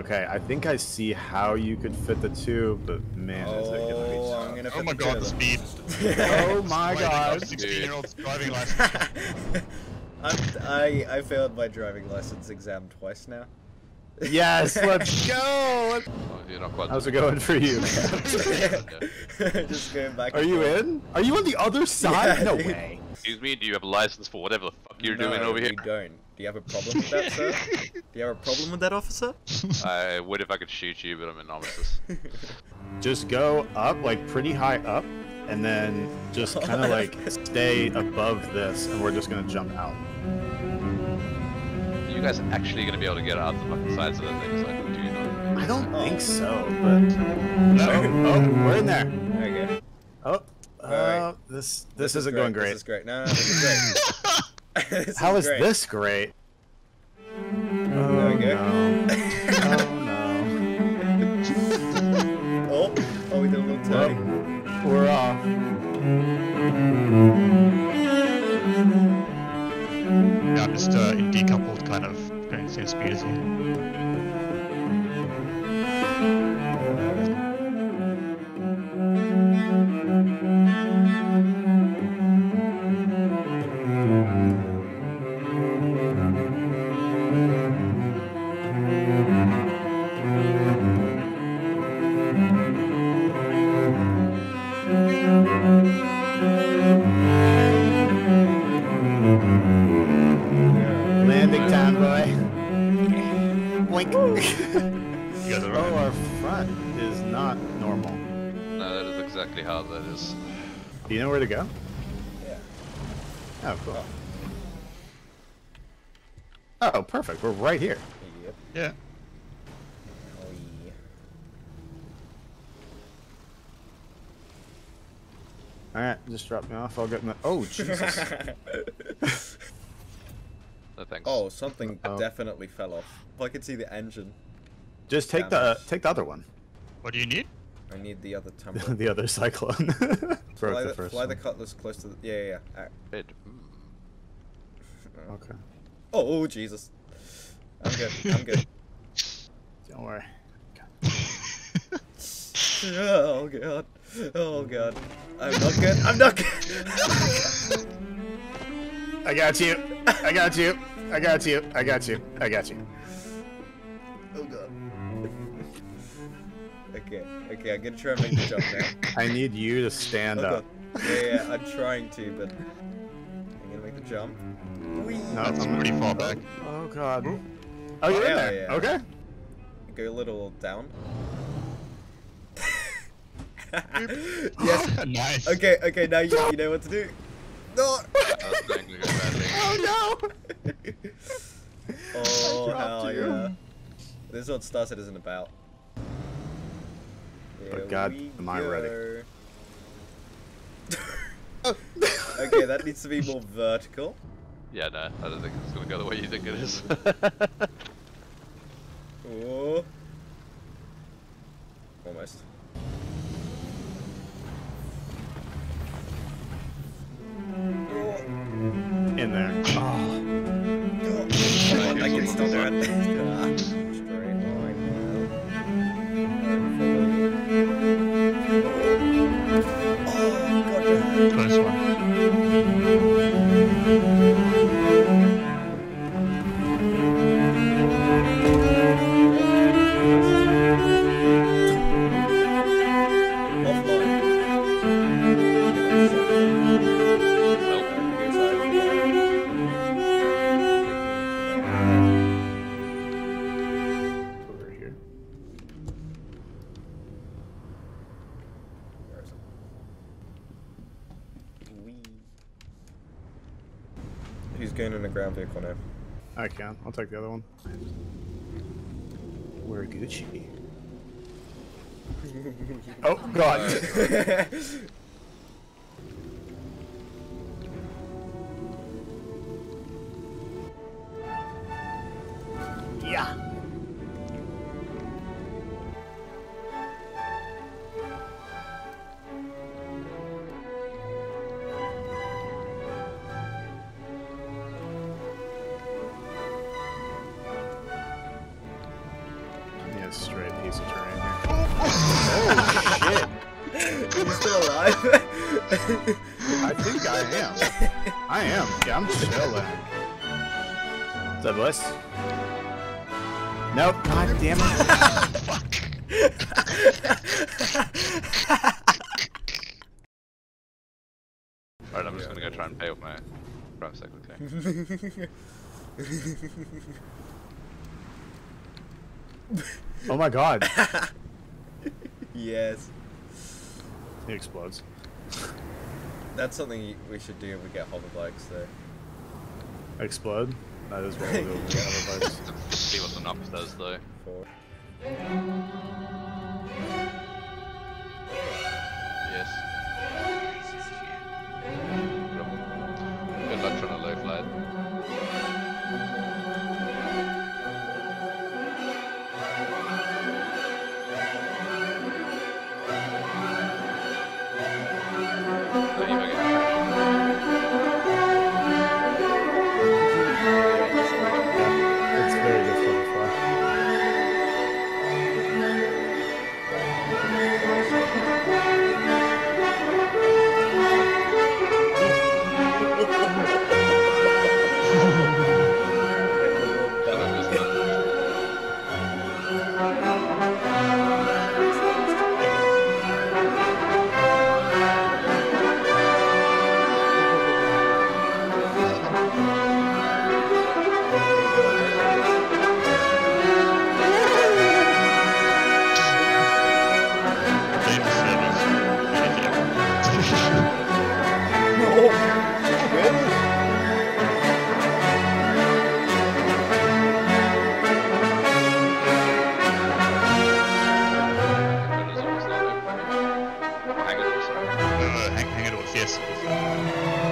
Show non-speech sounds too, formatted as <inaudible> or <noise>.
Okay, I think I see how you could fit the two, but man, is it gonna be Oh, tough. I'm gonna Oh my the god, the speed. <laughs> Oh my god. 16 year old's driving license. I'm, <laughs> I I failed my driving license exam twice now. Yes, let's go. <laughs> Oh, you're not quite. How's it going for you? Just going back. Are you forth. in? Are you on the other side? Yeah, no dude. way. Excuse me, do you have a license for whatever the fuck you're doing No, over here? You don't. Do you have a problem with that, sir? Do you have a problem with that, officer? <laughs> I would if I could shoot you, but I'm an armistice. <laughs> Just go up, like pretty high up, and then just kind of <laughs> like stay above this, and we're just gonna jump out. you guys are actually gonna be able to get out the fucking sides of that thing, so I do you know. I don't Oh. think so, but oh, oh, we're in there. Okay. Oh, uh, Alright. this this, This is isn't going great. This is great. No, no, this is great. <laughs> This How is great. this great? You guys are oh, right. our front is not normal. No, that is exactly how that is. Do you know where to go? Yeah. Oh, cool. Oh, perfect. We're right here. Yep. Yeah. Oh. All right, just drop me off. I'll get my. Oh, Jesus. <laughs> No thanks. oh, something Oh. definitely fell off. I can see the engine. Just take the uh, take the other one. What do you need? I need the other <laughs> Tumbril. the other cyclone. <laughs> Broke fly the the, first fly the cutlass close to the. Yeah, yeah, yeah. Alright. Red. Mm. <laughs> Okay. Oh, oh, Jesus. I'm good. I'm good. Don't worry. Oh god. Oh god. I'm not good. I'm not good. I got you. I got you. I got you. I got you. I got you. oh god. Okay. Okay. I'm gonna try and make the jump now. <laughs> I need you to stand Oh up. Yeah, yeah. I'm trying to, but I'm gonna make the jump. Whee! No, That's I'm- pretty far back. Oh god. Oh, you're in Yeah, there. yeah. Okay. Go a little down. <laughs> yes. <laughs> nice. Okay. Okay. Now you, you know what to do. No. That's going to go badly. Oh no. Oh dropped hell you. yeah! This is what Star Citizen about. Here Oh, God, am I ready? <laughs> okay, that needs to be more vertical. Yeah, no, I don't think it's gonna go the way you think it is. <laughs> Oh. Almost. In there. Oh. Going in a ground vehicle now? I can. I'll take the other one. We're Gucci. <laughs> Oh god. <laughs> still alive? I think I am. I am. Yeah, I'm chilling. What's up, Bliss? Nope. God damn it. Alright, I'm just gonna go try and pay off my CrimeStat, okay? Oh my god. <laughs> yes. He explodes. That's something we should do if we get hover bikes though. Explode? That is what we'll do when we get other bugs. <laughs> See what the Nox does though. For Yes. 谢谢